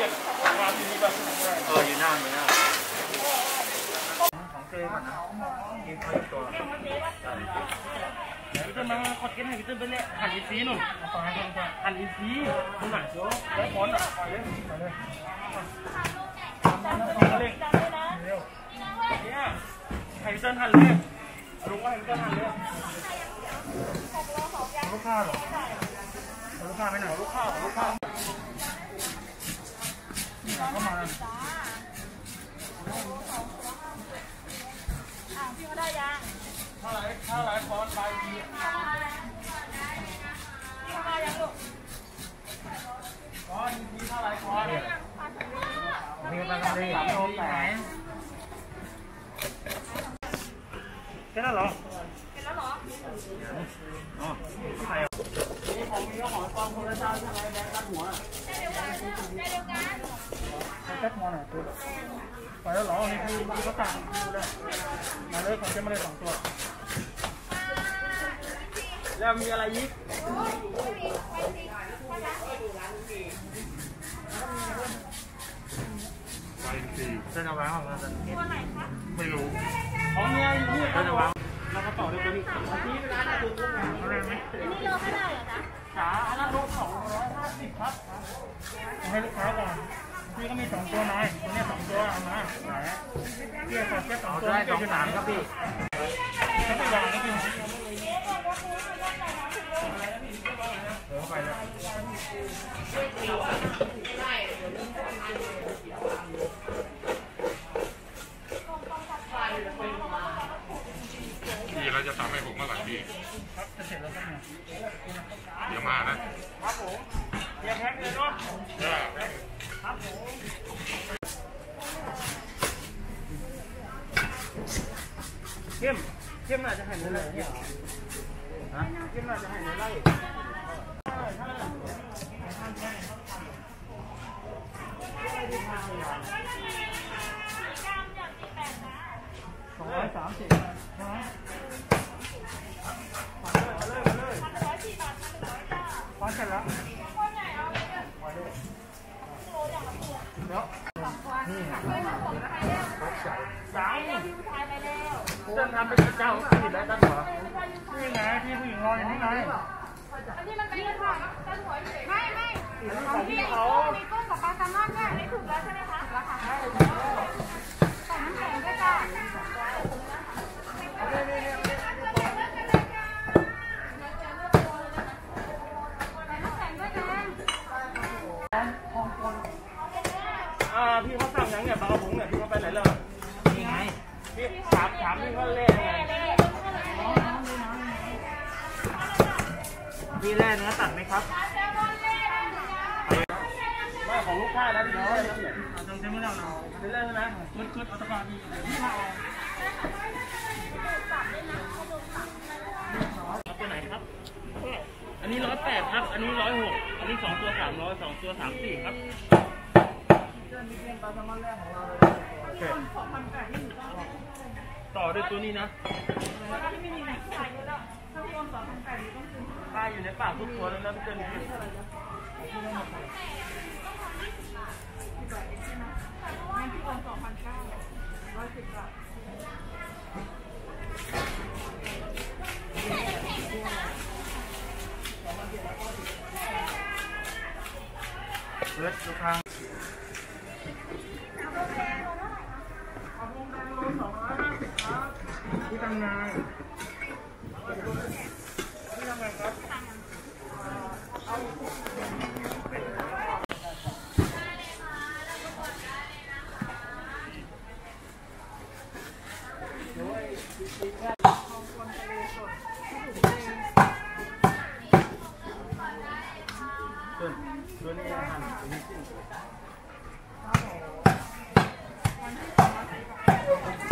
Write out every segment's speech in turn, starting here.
เอออยู่หน้าอยู่หน้าของเจมันนะกินไปตัวพี่ต้นมาขอดเกินให้พี่ต้นไปเนี่ยหันอีซีหนุ่นหันอีซีนุ่นหนักโจ้ได้ผลอะไปเลยไปเลยเร่งเร็วเนี่ยให้พี่ต้นหันเลยลุงว่าให้พี่ต้นหันเลยลูกค้าหรอลูกค้าไปไหนลูกค้าลูกค้า เข้ามาพี่เขาได้ยังถ้าไรถ้าไรคอนไปทีพี่เขาได้ยังลูกคอนทีถ้าไรคอนมีไปกันเลยโดนไหนแค่นั้นเหรอเห็นแล้วเหรออ๋อใครอะนี่ของมีก็ของฟองคนละเจ้าใช่ไหมแดงค์ตัดหัวได้เดียวกันได้เดียวกัน แจ็คมอหน่อยตัวไปแล้วหรอนี่คือคือเขาต่างดูเลยมาเลยของเจ้มาเลยสองตัว แล้วมีอะไรยิกเส้นเอาไว้ของเราจะตัวไหนไม่รู้ของเมียอยู่นี่เส้นเอาไว้แล้วก็ต่อด้วยตัวนี้ที่ร้านดูกุ้งอะไรไหมนนี้โลไม่ได้เหรอจ๊ะจ๋าอันนั้นรถสองร้อยห้าสิบครับให้ลูกค้าก่อน พี่ก็มีสองตัวน้อยตัวนี้สองตัวเอามาไหนพี่ขอแค่สองตัวได้สองสามครับพี่เขาไปวางนี่พี่เดี๋ยวไปเลยพี่เราจะทำให้ผมเมื่อไหร่พี่ครับจะเสร็จแล้วครับเนี่ยเดี๋ยวมานะ เข้มเข้มน่าจะให้เนื้อเลยเนี่ยฮะเข้มน่าจะให้เนื้อไล่สองร้อยสามสิบใช่ไหมมาเลยมาเลยมาเลยพอเสร็จแล้วเดี๋ยวนี่ ทำเป็นเจ้าที่ได้ตั้งหัวนี่ไงที่ผู้หญิงรออยู่นี่ไงอันนี้มันเป็นกระถางตั้งหัวไม่ไม่อันนี้ของพี่เขามีกุ้งกับปลาแซลมอนเนี่ยอันนี้ถูกแล้วใช่ไหมคะ พี่ถามถามพี่เขาเล่ไงพี่แร่เนื้อตัดไหมครับไม่ของลูกค้านะพี่เขาเล่เนี่ยจงใช้ไม่ได้เราไปเล่นนะคุดคุดเอาตร้าพี่พี่มาเอาตัวไหนครับ อันนี้ร้อยแปดครับ อันนี้ร้อยหกอันนี้สองตัวสามร้อยสองตัวสามสี่ครับ ต่อด้วยตัวนี้นะปลาอยู่ในปากทุกตัวเลยนะพี่เจนเลือดทุกครั้ง Thank you.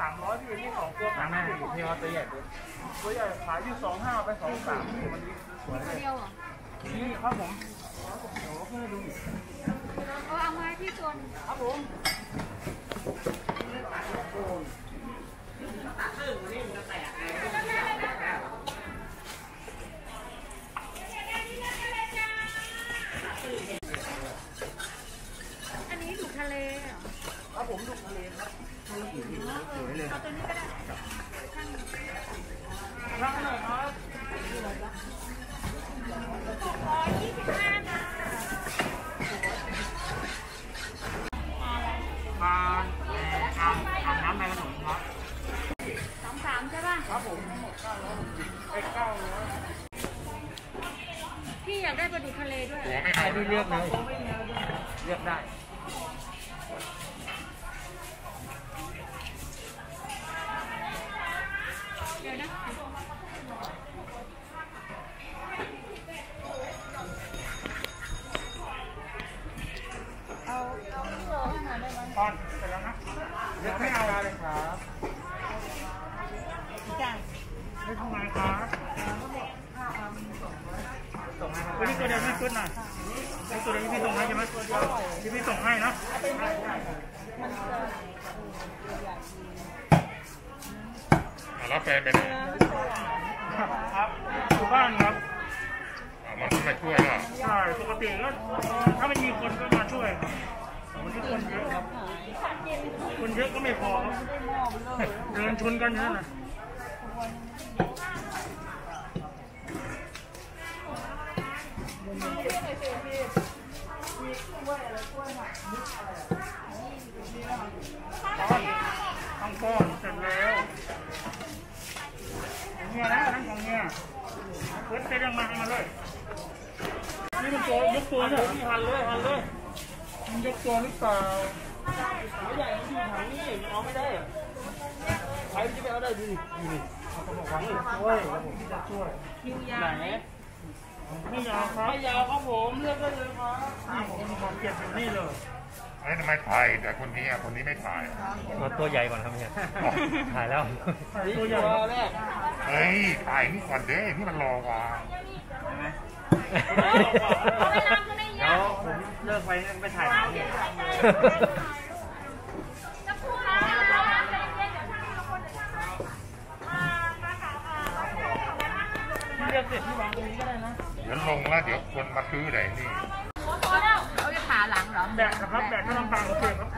นี่คือขาวครับพี่สองอันนี้สองตัวสามร้อยพี่อันนี้สองตัวสามสิบพี่ว่าตัวใหญ่ปุ๊บตัวใหญ่ขายอยู่สองห้าไปสองสามนี่มันสวยเลยเดียวเหรอนี่ครับผมเดี๋ยวเพื่อดูเออเอามาให้พี่ตัวหนึงครับผมอันนี้ถูกทะเลเหรอครับผมดูทะเลครับ สวยเลยเอาตัวนี้ก็ได้ร้านไหนครับร้อยยี่สิบห้ามาอาบอาบน้ำในขนครับสองสามใช่ป่ะครับผมหมดเก้าร้อยไอ้เก้าร้อยพี่อยากได้ปลาดุกทะเลด้วยหัวไม่ใครเอาที่เลือกเลยเลือกได้ ป้อยได้ไหมตอนเสร็จแล้วนะเดี๋ยวไม่เอาเลยครับจ้ะไม่ทำงานครับส่งให้ครับวันนี้ตัวเดียวพี่ชุดหน่อยนี่ตัวเดียวที่พี่ส่งให้ใช่ไหมที่พี่ส่งให้นะ อะแล้วแฟนไปไหนครับอยู่บ้านครับอะมันไม่ช่วยแล้วใช่ปกติก็ถ้าไม่มีคนก็มาช่วยครับวันนี้คนเยอะครับ คนเยอะก็ไม่พอครับเดินชนกันอยู่นั่นน่ะก้อนทั้งก้อนเสร็จแล้วของ เนี่ยนะนั่นของเนี่ยเฟิร์สเซตยังมาให้มาเลยนี่มันตัวยกตัวเนี่ยหันเลยหันเลยมันยกตัวหรือเปล่าสายใหญ่มันอยู่ถังนี่เอาไม่ได้อะใครจะไปเอาได้ดูดิดูดิเขาก็บอกว่าช่วยแล้วผมจะช่วยคิวยาวไหนไม่ยาวครับไม่ยาวครับผมเลือกได้เลยครับนี่ผมผมเก็บอยู่นี่เลยไอ้ยทำไมถ่ายแต่คนนี้อะคนนี้ไม่ถ่ายเอาตัวใหญ่ก่อนครับเนี่ยถ่ายแล้วตัวใหญ่แรก เฮ้ยถ่ายนี่ก่อนเด้นี่มันรอกว่าเอาไปล้างก็ได้เดี๋ยายวผมเลิกไปไปถ่ายน้ำเนี่ยจะพูดแล้วนะใจเย็นเดี๋ยวช่างทีละคนเดี๋ยวช่างให้อ่ามาค่ะอ่าที่เรียกเสร็จที่วางตรงนี้ก็ได้นะ เดี๋ยวลงแล้วเดี๋ยวคนมาซื้อไหนนี่พอแล้วเขาจะผ่าหลังเหรอ แบกนะครับแบกก็ต้องตามโอเคครับ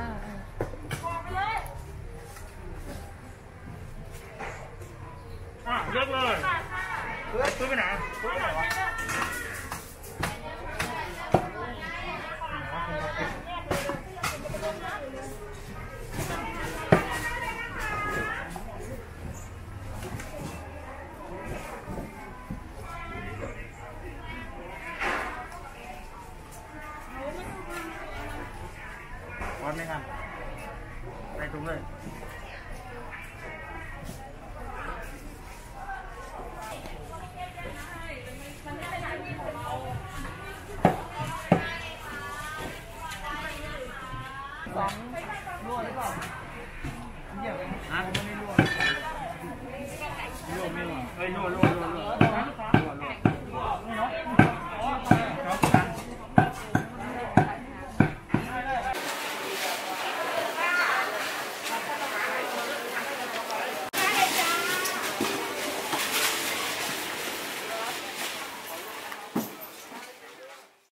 อะยกเล